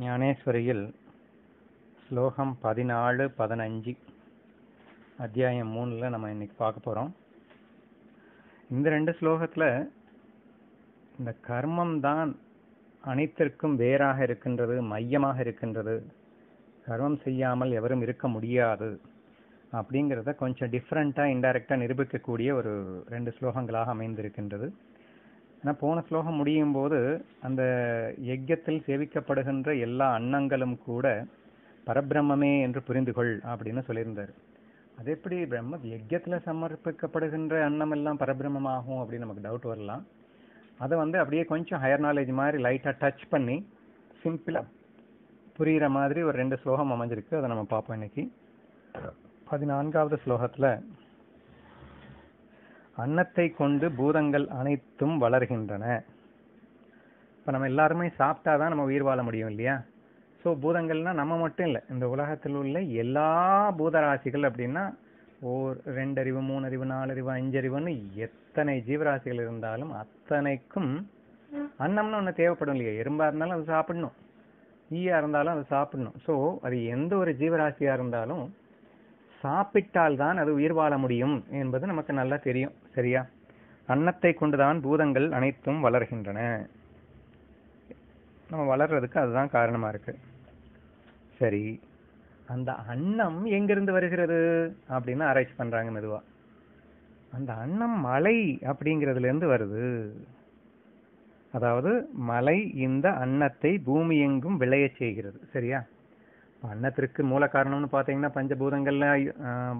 ஞானேஸ்வரியில் ஸ்லோகம் பதினாலு பதினஞ்சு அத்தியாயம் மூணில் நம்ம இன்னைக்கு பார்க்க போகிறோம் இந்த ரெண்டு ஸ்லோகத்தில் இந்த கர்மம் தான் அனைத்திற்கும் வேறாக இருக்கின்றது மையமாக இருக்கின்றது. கர்மம் செய்யாமல் எவரும் இருக்க முடியாது அப்படிங்கிறத கொஞ்சம் டிஃப்ரெண்ட்டாக இன்டைரக்டாக நிரூபிக்கக்கூடிய ஒரு ரெண்டு ஸ்லோகங்களாக அமைந்திருக்கின்றது. ஏன்னா போன ஸ்லோகம் முடியும் போது அந்த யஜ்யத்தில் சேவிக்கப்படுகின்ற எல்லா அன்னங்களும் கூட பரபிரம்மே என்று புரிந்து கொள் அப்படின்னு சொல்லியிருந்தார். அது எப்படி? பிரம்ம யஜ்யத்தில் சமர்ப்பிக்கப்படுகின்ற அன்னம் எல்லாம் பரபிரம்மமாகும் அப்படின்னு நமக்கு டவுட் வரலாம். அதை வந்து அப்படியே கொஞ்சம் ஹையர் நாலேஜ் மாதிரி லைட்டாக டச் பண்ணி சிம்பிளாக புரிகிற மாதிரி ஒரு ரெண்டு ஸ்லோகம் அமைஞ்சிருக்கு. அதை நம்ம பார்ப்போம் இன்னைக்கு. பதினான்காவது ஸ்லோகத்தில் அன்னத்தை கொண்டு பூதங்கள் அனைத்தும் வளர்கின்றன. இப்போ நம்ம எல்லாருமே சாப்பிட்டா தான் நம்ம உயிர் வாழ முடியும் இல்லையா? ஸோ பூதங்கள்னா நம்ம மட்டும் இல்லை இந்த உலகத்தில் உள்ள எல்லா பூதராசிகள் அப்படின்னா ஓர் ரெண்டறிவு மூணறிவு நாலறிவு அஞ்சறிவுன்னு எத்தனை ஜீவராசிகள் இருந்தாலும் அத்தனைக்கும் அன்னம்னு ஒன்று தேவைப்படும் இல்லையா? எறும்பாக இருந்தாலும் அது சாப்பிடணும். ஈயாக இருந்தாலும் அது சாப்பிடணும். ஸோ அது எந்த ஒரு ஜீவராசியாக இருந்தாலும் சாப்பிட்டால் தான் அது உயிர் வாழ முடியும் என்பது நமக்கு நல்லா தெரியும். சரியா? அன்னத்தை கொண்டுதான் பூதங்கள் அனைத்தும் வளர்கின்றன. நம்ம வளர்றதுக்கு அதுதான் காரணமா இருக்கு. சரி அந்த அன்னம் எங்கிருந்து வருகிறது? அப்படின்னு ஆராய்ச்சி பண்றாங்க மெதுவா. அந்த அன்னம் மலை அப்படிங்கிறதுல இருந்து வருது. அதாவது மலை இந்த அன்னத்தை பூமி எங்கும் விளைய செய்கிறது. சரியா? அன்னத்திற்கு மூல காரணம்னு பார்த்தீங்கன்னா பஞ்சபூதங்கள்ல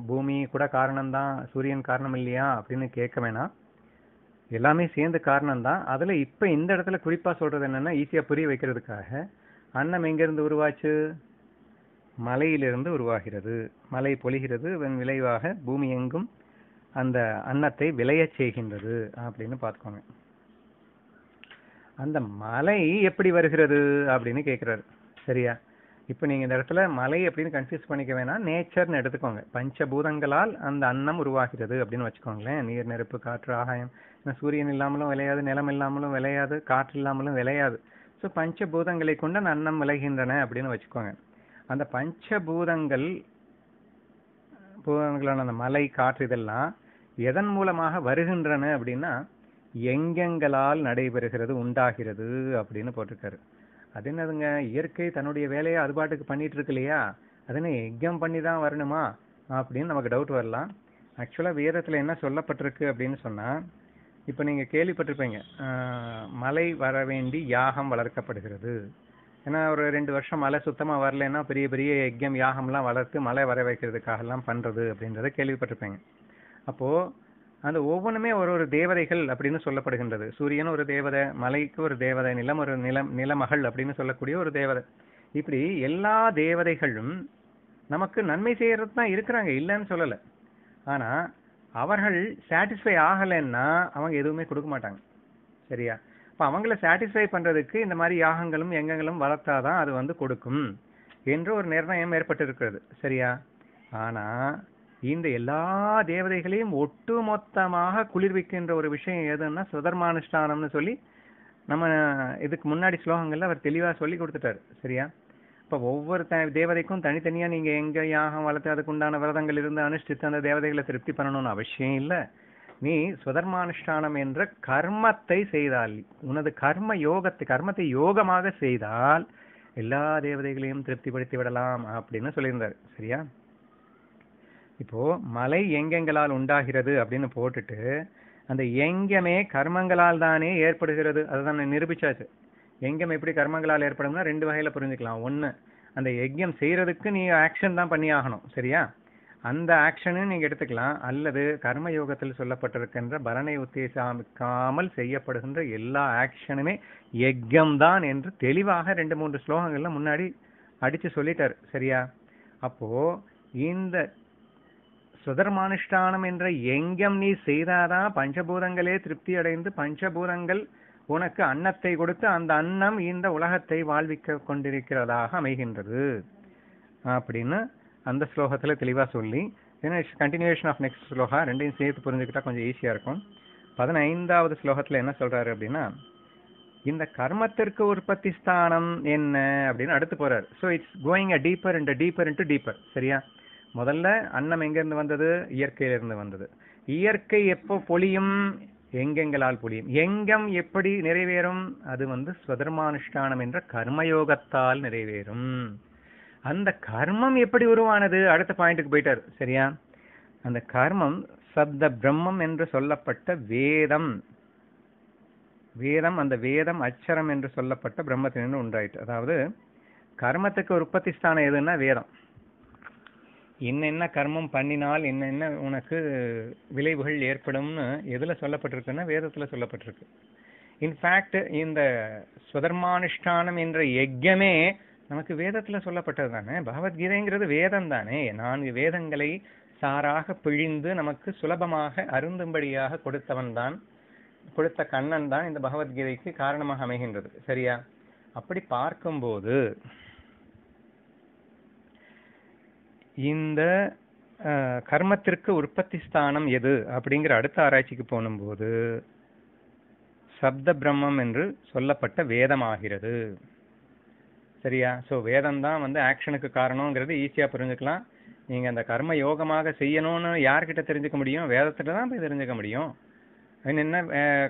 பூமி கூட காரணம்தான் சூரியன் காரணம் இல்லையா அப்படின்னு கேட்க வேணாம். எல்லாமே சேர்ந்து காரணம் தான் அதில் இப்போ இந்த இடத்துல குறிப்பாக சொல்கிறது என்னென்னா ஈஸியாக புரிய வைக்கிறதுக்காக அன்னம் எங்கேருந்து உருவாச்சு? மலையிலிருந்து உருவாகிறது. மலை பொழிகிறது. அதன் விளைவாக பூமி எங்கும் அந்த அன்னத்தை விளையச் செய்கின்றது அப்படின்னு பார்த்துக்கோங்க. அந்த மலை எப்படி வருகிறது அப்படின்னு கேட்குறாரு. சரியா? இப்போ நீங்கள் இந்த இடத்துல மலை அப்படின்னு கன்ஃபியூஸ் பண்ணிக்க வேணாம். நேச்சர்னு எடுத்துக்கோங்க. பஞ்சபூதங்களால் அந்த அன்னம் உருவாகிறது அப்படின்னு வச்சுக்கோங்களேன். நீர் நெருப்பு காற்று ஆகாயம். சூரியன் இல்லாமலும் விளையாது நிலம் இல்லாமலும் விளையாது காற்று இல்லாமலும் விளையாது. ஸோ பஞ்சபூதங்களை கொண்டு அந்த அன்னம் விளைகின்றன அப்படின்னு வச்சுக்கோங்க. அந்த பஞ்சபூதங்கள் பூதங்களான அந்த மலை காற்று இதெல்லாம் எதன் மூலமாக வருகின்றன அப்படின்னா எங்கெங்களால் நடைபெறுகிறது உண்டாகிறது அப்படின்னு போட்டிருக்காரு. அது என்னதுங்க? இயற்கை தன்னுடைய வேலையை அது பாட்டுக்கு பண்ணிட்டு இருக்கு இல்லையா? அதனை எக்ஸாம் பண்ணி தான் வரணுமா? அப்படின்னு நமக்கு டவுட் வரலாம். ஆக்சுவலாக வேதத்தில் என்ன சொல்லப்பட்டிருக்கு அப்படின்னு சொன்னால் இப்போ நீங்கள் கேள்விப்பட்டிருப்பீங்க. மலை வர வேண்டி யாகம் வளர்க்கப்படுகிறது. ஏன்னா ஒரு ரெண்டு வருஷம் மழை சுத்தமாக வரலைன்னா பெரிய பெரிய யஜ்யம் யாகம்லாம் வளர்த்து மழை வர வைக்கிறதுக்காகலாம் பண்ணுறது அப்படின்றத கேள்விப்பட்டிருப்பீங்க. அப்போது அந்த ஒவ்வொன்றுமே ஒரு ஒரு தேவதைகள் அப்படின்னு சொல்லப்படுகின்றது. சூரியன் ஒரு தேவதை மலைக்கு ஒரு தேவதை நிலம் ஒரு நிலம் நிலமகள் அப்படின்னு சொல்லக்கூடிய ஒரு தேவதை. இப்படி எல்லா தேவதைகளும் நமக்கு நன்மை செய்யறது தான் இருக்கிறாங்க இல்லைன்னு சொல்லலை. ஆனால் அவர்கள் சாட்டிஸ்ஃபை ஆகலைன்னா அவங்க எதுவுமே கொடுக்க மாட்டாங்க. சரியா? இப்போ அவங்கள சாட்டிஸ்ஃபை பண்ணுறதுக்கு இந்த மாதிரி யாகங்களும் எங்கங்களும் வளர்த்தாதான் அது வந்து கொடுக்கும் என்று ஒரு நிர்ணயம் ஏற்பட்டிருக்கிறது. சரியா? ஆனால் இந்த எல்லா தேவதைகளையும் ஒட்டு மொத்தமாக குளிர்விக்கின்ற ஒரு விஷயம் எதுன்னா சுதர்மானுஷ்டானம்னு சொல்லி நம்ம இதுக்கு முன்னாடி ஸ்லோகங்கள்ல அவர் தெளிவாக சொல்லி கொடுத்துட்டாரு. சரியா? இப்போ ஒவ்வொரு த தேவதைக்கும் தனித்தனியாக நீங்கள் எங்கே யாகம் வளர்த்து அதுக்கு உண்டான விரதங்கள் இருந்து அனுஷ்டித்து அந்த தேவதைகளை திருப்தி பண்ணணும்னு அவசியம் இல்லை. நீ சுதர்மானுஷ்டானம் என்ற கர்மத்தை செய்தால் உனது கர்ம யோகத்தை கர்மத்தை யோகமாக செய்தால் எல்லா தேவதைகளையும் திருப்திப்படுத்தி விடலாம் அப்படின்னு சொல்லியிருந்தார். சரியா? இப்போ மலை எங்கெங்களால் உண்டாகிறது அப்படின்னு போட்டுட்டு அந்த எங்கமே கர்மங்களால் தானே ஏற்படுகிறது. அதுதான் நிரூபிச்சாச்சு. எங்கம் எப்படி கர்மங்களால் ஏற்படும்னா ரெண்டு வகையில புரிஞ்சுக்கலாம். ஒன்று அந்த யஜ்யம் செய்யறதுக்கு நீ ஆக்ஷன் தான் பண்ணி ஆகணும் சரியா? அந்த ஆக்ஷனு நீங்க எடுத்துக்கலாம். அல்லது கர்ம யோகத்தில் சொல்லப்பட்டிருக்கின்ற பலனை உத்தேசாமிக்காமல் செய்யப்படுகின்ற எல்லா ஆக்ஷனுமே யஜ்யம் தான் என்று தெளிவாக ரெண்டு மூன்று ஸ்லோகங்கள்ல முன்னாடி அடிச்சு சொல்லிட்டார் சரியா? அப்போ இந்த சுதர்மானுஷ்டானம் என்ற எங்கம் நீ செய்தாதான் பஞ்சபூதங்களே திருப்தி அடைந்து பஞ்சபூதங்கள் உனக்கு அன்னத்தை கொடுத்து அந்த அன்னம் இந்த உலகத்தை வாழ்விக்க கொண்டிருக்கிறதாக அமைகின்றது. அப்படின்னு அந்த ஸ்லோகத்தில் தெளிவாக சொல்லி ஏன்னா கண்டினியூஷன் ஆஃப் நெக்ஸ்ட் ஸ்லோகா. ரெண்டையும் சேர்த்து புரிஞ்சுக்கிட்டால் கொஞ்சம் ஈஸியாக இருக்கும். பதினைந்தாவது ஸ்லோகத்தில் என்ன சொல்கிறாரு அப்படின்னா இந்த கர்மத்திற்கு உற்பத்தி ஸ்தானம் என்ன? அப்படின்னு அடுத்து போகிறார் so it's going a deeper and deeper into deeper சரியா? முதல்ல அன்னம் எங்கேருந்து வந்தது? இயற்கையிலிருந்து வந்தது. இயற்கை எப்போ பொழியும்? எங்கெங்களால் பொழியும்? எங்கம் எப்படி நிறைவேறும்? அது வந்து ஸ்வதர்மானுஷ்டானம் என்ற கர்மயோகத்தால் நிறைவேறும். அந்த கர்மம் எப்படி உருவானது? அடுத்த பாயிண்ட்டுக்கு போயிட்டார். சரியா? அந்த கர்மம் சப்த பிரம்மம் என்று சொல்லப்பட்ட வேதம். வேதம் அந்த வேதம் அச்சரம் என்று சொல்லப்பட்ட பிரம்மத்திலிருந்து உண்டாயிட்டு அதாவது கர்மத்துக்கு உற்பத்தி ஸ்தானம் எதுன்னா வேதம். என்னென்ன கர்மம் பண்ணினால் என்னென்ன உனக்கு விளைவுகள் ஏற்படும்னு எதில் சொல்லப்பட்டிருக்குன்னா வேதத்தில் சொல்லப்பட்டிருக்கு. இன்ஃபேக்ட் இந்த சுதர்மானுஷ்டானம் என்ற யஜ்யமே நமக்கு வேதத்தில் சொல்லப்பட்டது தானே? பகவத்கீதைங்கிறது வேதம் தானே? நான்கு வேதங்களை சாராக பிழிந்து நமக்கு சுலபமாக அருந்தும்படியாக கொடுத்தவன் தான் கொடுத்த கண்ணன் தான் இந்த பகவத்கீதைக்கு காரணமாக அமைகின்றது. சரியா? அப்படி பார்க்கும்போது இந்த கர்மத்திற்கு உற்பத்தி ஸ்தானம் எது? அப்படிங்கிற அடுத்த ஆராய்ச்சிக்கு போகும்போது சப்த பிரம்மம் என்று சொல்லப்பட்ட வேதமாகிறது. சரியா? ஸோ வேதம் தான் வந்து ஆக்ஷனுக்கு காரணங்கிறது ஈஸியாக புரிஞ்சுக்கலாம். நீங்கள் அந்த கர்ம யோகமாக செய்யணும்னு யார்கிட்ட தெரிஞ்சுக்க முடியும்? வேதத்தில் தான் போய் தெரிஞ்சுக்க முடியும். என்ன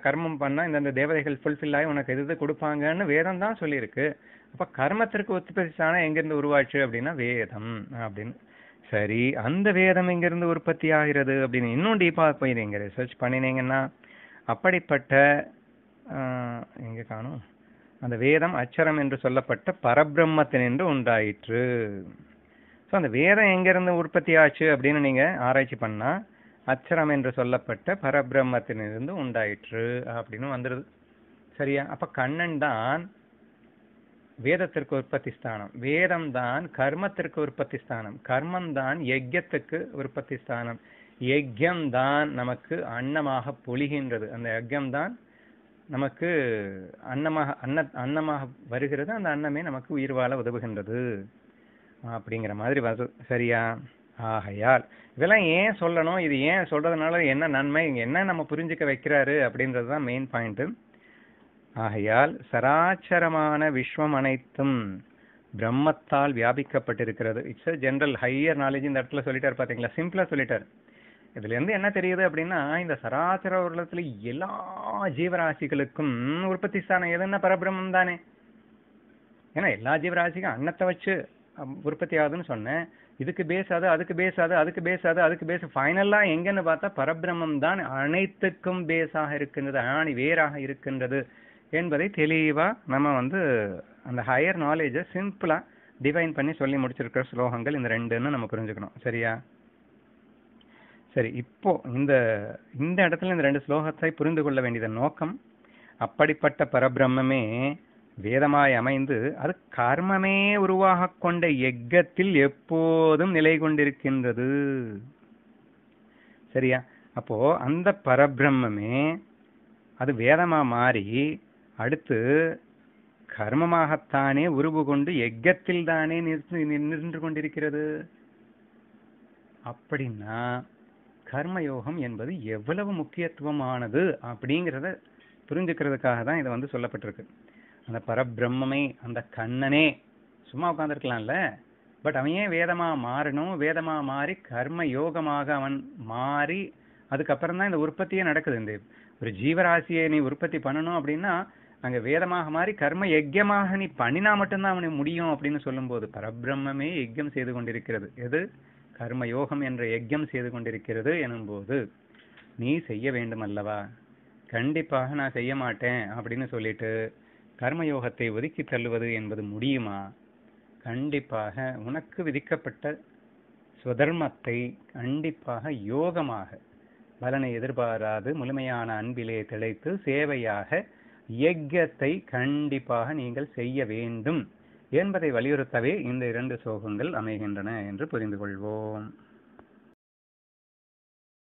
கர்மம் பண்ணால் இந்தந்த தேவதைகள் ஃபுல்ஃபில் ஆகி உனக்கு எது எது கொடுப்பாங்கன்னு வேதம் தான் சொல்லியிருக்கு. அப்போ கர்மத்திற்கு உற்பத்தி ஸ்தானம் உருவாச்சு அப்படின்னா வேதம் அப்படின்னு. சரி அந்த வேதம் எங்கிருந்து உற்பத்தி ஆகிறது அப்படின்னு இன்னும் டீப்பாக போய் நீங்கள் ரிசர்ச் பண்ணினீங்கன்னா அப்படிப்பட்ட எங்கே காணும்? அந்த வேதம் அச்சரம் என்று சொல்லப்பட்ட பரபிரம்மத்தினின்று உண்டாயிற்று. ஸோ அந்த வேதம் எங்கேருந்து உற்பத்தி ஆச்சு அப்படின்னு நீங்கள் ஆராய்ச்சி பண்ணால் அச்சரம் என்று சொல்லப்பட்ட பரபிரம்மத்தினிருந்து உண்டாயிற்று அப்படின்னு வந்துடுது சரியா? அப்போ கண்ணன் தான் வேதத்திற்கு உற்பத்தி ஸ்தானம். வேதம் தான் கர்மத்திற்கு உற்பத்தி ஸ்தானம். கர்மம் தான் யஜ்யத்துக்கு உற்பத்தி ஸ்தானம். யஜ்யம் தான் நமக்கு அன்னமாக பொழிகின்றது. அந்த யஜ்யம் தான் நமக்கு அன்னமாக அன்ன அன்னமாக வருகிறது. அந்த அன்னமே நமக்கு உயிர் வாழ உதவுகின்றது. அப்படிங்கிற மாதிரி வருது சரியா? ஆகையால் இதெல்லாம் ஏன் சொல்லணும்? இது ஏன் சொல்றதுனால என்ன நன்மை? என்ன நம்ம புரிஞ்சுக்க வைக்கிறாரு? அப்படின்றது தான் மெயின் பாயிண்ட்டு ஆகையால் சராச்சரமான விஸ்வம் அனைத்தும் பிரம்மத்தால் வியாபிக்கப்பட்டிருக்கிறது. It's a general higher knowledge இந்த இடத்துல சொல்லிட்டார் பாத்தீங்களா? சிம்பிளா சொல்லிட்டாரு. இதுல இருந்து என்ன தெரியுது அப்படின்னா இந்த சராச்சர உலகத்தில் எல்லா ஜீவராசிகளுக்கும் உற்பத்தி ஸ்தானம் எதுன்னா பரபிரம்மம் தானே. ஏன்னா எல்லா ஜீவராசிக்கும் அன்னத்தை வச்சு உற்பத்தி ஆகுதுன்னு சொன்னேன். இதுக்கு பேஸ் அது அதுக்கு பேஸ் அது அதுக்கு பேஸ் அது அதுக்கு பேஸ் ஃபைனலாக எங்கன்னு பார்த்தா பரபிரம்மம் தான் அனைத்துக்கும் பேஸாக இருக்கின்றது ஆணி வேறாக இருக்கின்றது. என்பதை தெளிவாக நம்ம வந்து அந்த ஹையர் நாலேஜை சிம்பிளாக டிவைன் பண்ணி சொல்லி முடிச்சிருக்கிற ஸ்லோகங்கள் இந்த ரெண்டுன்னு நம்ம புரிஞ்சுக்கணும். சரியா? சரி இப்போ இந்த இந்த இடத்துல இந்த ரெண்டு ஸ்லோகத்தை புரிந்து கொள்ள வேண்டியது நோக்கம். அப்படிப்பட்ட பரபிரம்மே வேதமாய் அமைந்து அது கர்மமே உருவாக கொண்ட எக்கத்தில் எப்போதும் நிலை கொண்டிருக்கின்றது. சரியா? அப்போ அந்த பரபிரம்மே அது வேதமா மாறி அடுத்து கர்மமாகத்தானே உருவு கொண்டு எக்கத்தில் தானே நிறுத்து நின்று கொண்டிருக்கிறது. அப்படின்னா கர்மயோகம் என்பது எவ்வளவு முக்கியத்துவமானது அப்படிங்கிறத புரிஞ்சுக்கிறதுக்காக தான் இதை வந்து சொல்லப்பட்டிருக்கு. அந்த பரபிரம்மே அந்த கண்ணனே சும்மா உட்காந்துருக்கலாம்ல பட் அவன் ஏன் வேதமா மாறணும்? வேதமாக மாறி கர்ம யோகமாக அவன் மாறி அதுக்கப்புறம் தான் இந்த உற்பத்தியே நடக்குது. இந்த ஒரு ஜீவராசியை நீ உற்பத்தி பண்ணணும் அப்படின்னா அங்க வேதமாக மாறி கர்ம யஜ்யமாக நீ பண்ணினா மட்டும்தான் அவனை முடியும் அப்படின்னு சொல்லும்போது பரபிரம்மே யஜ்யம் செய்து கொண்டிருக்கிறது. எது? கர்ம யோகம் என்ற யஜ்யம் செய்து கொண்டிருக்கிறது எனும்போது நீ செய்ய வேண்டும் அல்லவா கண்டிப்பாக நான் செய்ய மாட்டேன் அப்படின்னு சொல்லிட்டு கர்மயோகத்தை ஒதுக்கி தள்ளுவது என்பது முடியுமா? கண்டிப்பாக உனக்கு விதிக்கப்பட்ட சுதர்மத்தை கண்டிப்பாக யோகமாக பலனை எதிர்பாராது முழுமையான அன்பிலே திளைத்து சேவையாக யஜ்யத்தை கண்டிப்பாக நீங்கள் செய்ய வேண்டும் என்பதை வலியுறுத்தவே இந்த இரண்டு சோகங்கள் அமைகின்றன என்று புரிந்து கொள்வோம்